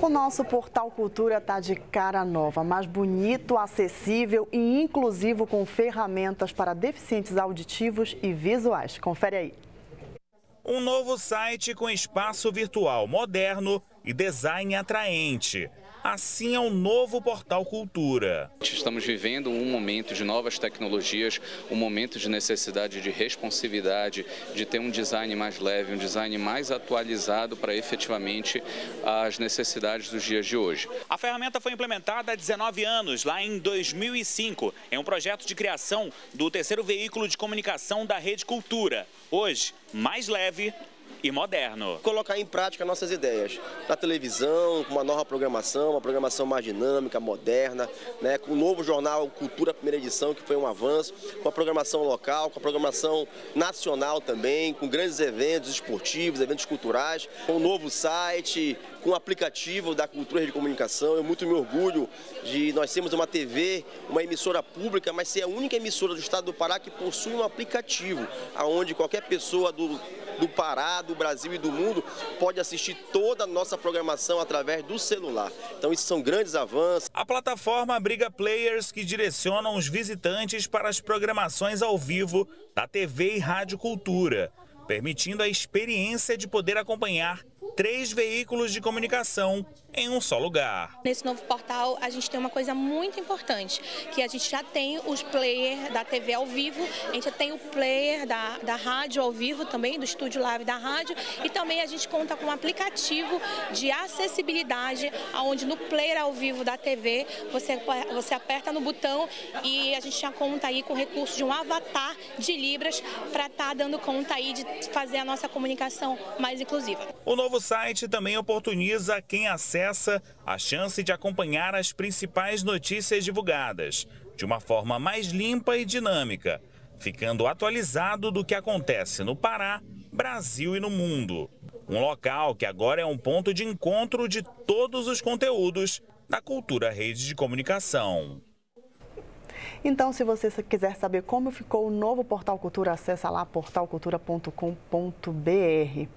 O nosso portal Cultura está de cara nova, mais bonito, acessível e inclusivo com ferramentas para deficientes auditivos e visuais. Confere aí. Um novo site com espaço virtual moderno e design atraente. Assim é o novo Portal Cultura. Estamos vivendo um momento de novas tecnologias, um momento de necessidade de responsividade, de ter um design mais leve, um design mais atualizado para efetivamente as necessidades dos dias de hoje. A ferramenta foi implementada há 19 anos, lá em 2005, em um projeto de criação do terceiro veículo de comunicação da Rede Cultura. Hoje, mais leve e moderno. Colocar em prática nossas ideias. Na televisão, com uma nova programação, uma programação mais dinâmica, moderna, né? com o novo jornal Cultura Primeira Edição, que foi um avanço, com a programação local, com a programação nacional também, com grandes eventos esportivos, eventos culturais, com o um novo site, com o aplicativo da Cultura de Comunicação. Eu muito me orgulho de nós termos uma TV, uma emissora pública, mas ser a única emissora do estado do Pará que possui um aplicativo, aonde qualquer pessoa do do Pará, do Brasil e do mundo, pode assistir toda a nossa programação através do celular. Então, isso são grandes avanços. A plataforma abriga players que direcionam os visitantes para as programações ao vivo da TV e Rádio Cultura, permitindo a experiência de poder acompanhar três veículos de comunicação em um só lugar. Nesse novo portal, a gente tem uma coisa muito importante, que a gente já tem os players da TV ao vivo, a gente já tem o player da, da rádio ao vivo também, do estúdio live da rádio, e também a gente conta com um aplicativo de acessibilidade, onde no player ao vivo da TV, você, você aperta no botão e a gente já conta aí com o recurso de um avatar de Libras para estar tá dando conta aí de fazer a nossa comunicação mais inclusiva. O novo site também oportuniza quem acessa a chance de acompanhar as principais notícias divulgadas de uma forma mais limpa e dinâmica, ficando atualizado do que acontece no Pará, Brasil e no mundo. Um local que agora é um ponto de encontro de todos os conteúdos da cultura rede de comunicação. Então, se você quiser saber como ficou o novo Portal Cultura, acessa lá portalcultura.com.br.